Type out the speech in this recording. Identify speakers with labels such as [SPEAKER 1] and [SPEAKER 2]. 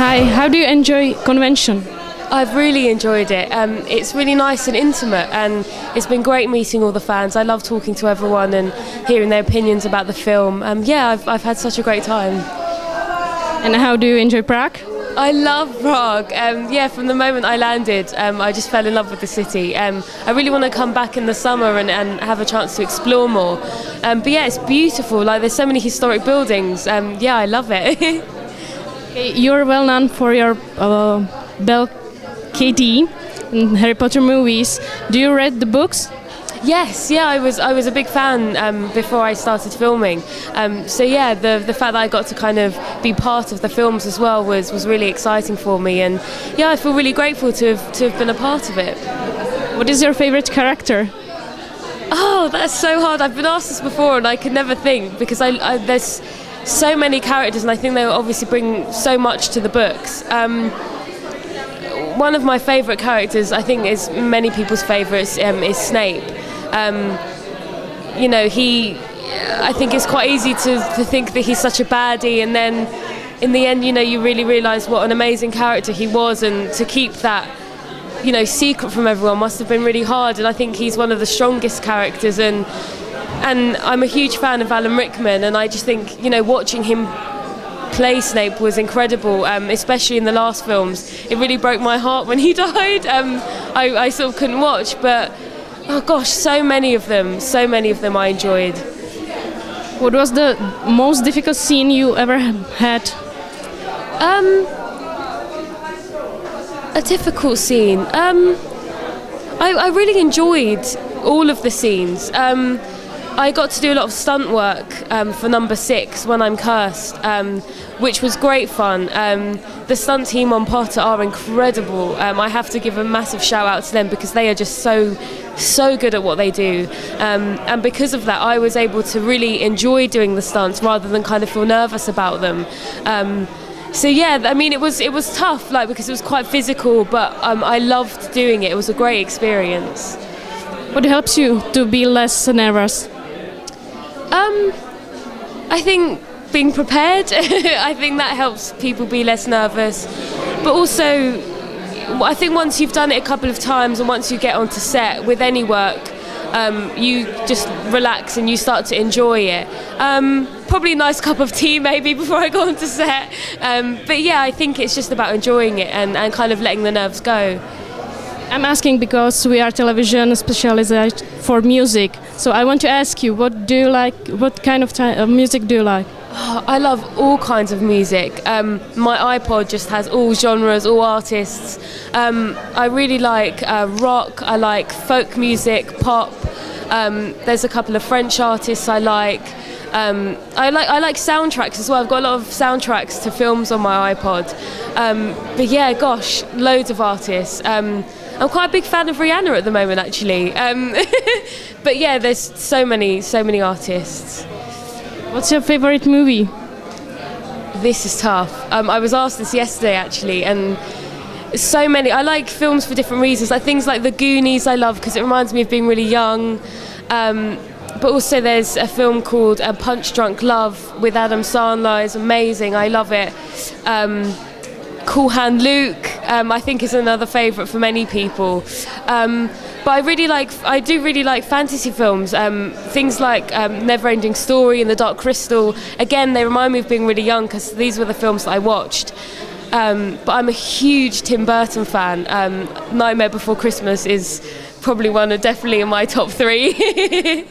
[SPEAKER 1] Hi, how do you enjoy convention?
[SPEAKER 2] I've really enjoyed it. Um, it's really nice and intimate, and it's been great meeting all the fans. I love talking to everyone and hearing their opinions about the film. Um, yeah, I've, I've had such a great time.
[SPEAKER 1] And how do you enjoy Prague?
[SPEAKER 2] I love Prague. Um, yeah, from the moment I landed, um, I just fell in love with the city. Um, I really want to come back in the summer and, and have a chance to explore more. Um, but yeah, it's beautiful. Like there's so many historic buildings. Um, yeah, I love it.
[SPEAKER 1] okay, you're well known for your uh, Bell Katie in Harry Potter movies. Do you read the books?
[SPEAKER 2] Yes, yeah, I was I was a big fan um, before I started filming. Um, so yeah, the the fact that I got to kind of be part of the films as well was was really exciting for me, and yeah, I feel really grateful to have to have been a part of it.
[SPEAKER 1] What is your favorite character?
[SPEAKER 2] Oh, that's so hard. I've been asked this before, and I could never think because I, I there's so many characters, and I think they obviously bring so much to the books. Um, one of my favourite characters, I think, is many people's favourites, um, is Snape. Um, you know, he, I think it's quite easy to, to think that he's such a baddie, and then in the end, you know, you really realise what an amazing character he was, and to keep that, you know, secret from everyone must have been really hard. And I think he's one of the strongest characters, and and I'm a huge fan of Alan Rickman, and I just think, you know, watching him play Snape was incredible, um, especially in the last films. It really broke my heart when he died. Um, I, I sort of couldn't watch, but oh gosh, so many of them, so many of them I enjoyed.
[SPEAKER 1] What was the most difficult scene you ever had?
[SPEAKER 2] Um, a difficult scene. Um, I, I really enjoyed all of the scenes. Um, I got to do a lot of stunt work um, for number six when I'm cursed, um, which was great fun. Um, the stunt team on Potter are incredible. Um, I have to give a massive shout out to them because they are just so, so good at what they do. Um, and because of that, I was able to really enjoy doing the stunts rather than kind of feel nervous about them um, so yeah, I mean, it was it was tough, like because it was quite physical, but um, I loved doing it. It was a great experience.
[SPEAKER 1] What helps you to be less nervous?
[SPEAKER 2] Um, I think being prepared. I think that helps people be less nervous. But also, I think once you've done it a couple of times and once you get onto set with any work, um, you just relax and you start to enjoy it. Um, probably a nice cup of tea maybe before I go onto set. Um, but yeah, I think it's just about enjoying it and, and kind of letting the nerves go.
[SPEAKER 1] I'm asking because we are television specialized for music. So I want to ask you, what do you like? What kind of uh, music do you like?
[SPEAKER 2] Oh, I love all kinds of music. Um, my iPod just has all genres, all artists. Um, I really like uh, rock. I like folk music, pop. Um, there's a couple of French artists I like. Um, I like I like soundtracks as well. I've got a lot of soundtracks to films on my iPod. Um, but yeah, gosh, loads of artists. Um, I'm quite a big fan of Rihanna at the moment, actually. Um, but yeah, there's so many, so many artists.
[SPEAKER 1] What's your favorite movie?
[SPEAKER 2] This is tough. Um, I was asked this yesterday, actually, and so many. I like films for different reasons. Like things like The Goonies, I love because it reminds me of being really young. Um, but also, there's a film called uh, Punch Drunk Love with Adam Sandler. It's amazing. I love it. Um, Cool Hand Luke, um, I think, is another favourite for many people. Um, but I really like, I do really like fantasy films. Um, things like um, Neverending Story and The Dark Crystal. Again, they remind me of being really young because these were the films that I watched. Um, but I'm a huge Tim Burton fan. Um, Nightmare Before Christmas is probably one of definitely in my top three.